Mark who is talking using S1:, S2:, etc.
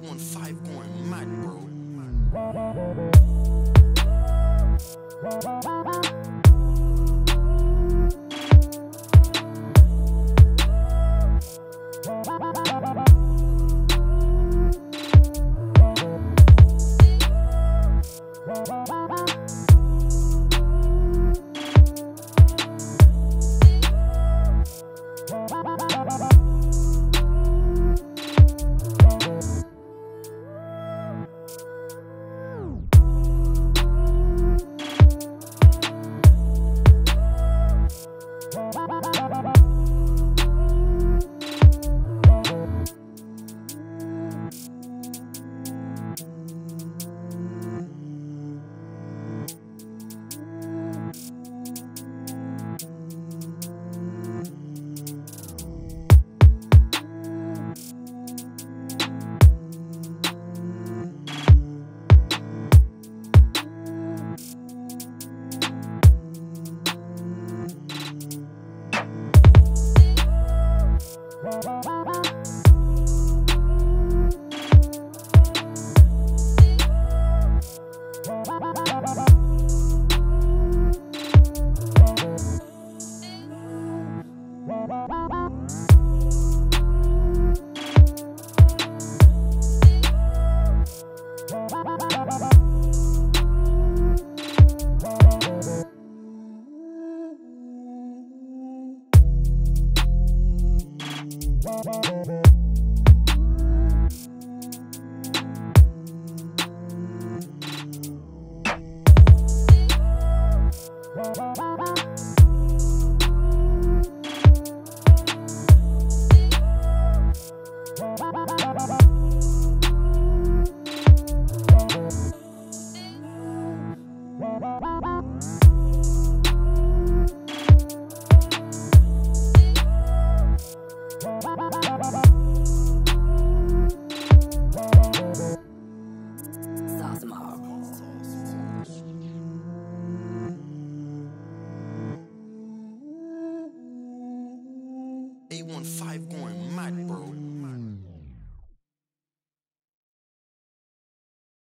S1: One, five, going mad, bro. Bye. Thank He won five going mad, bro.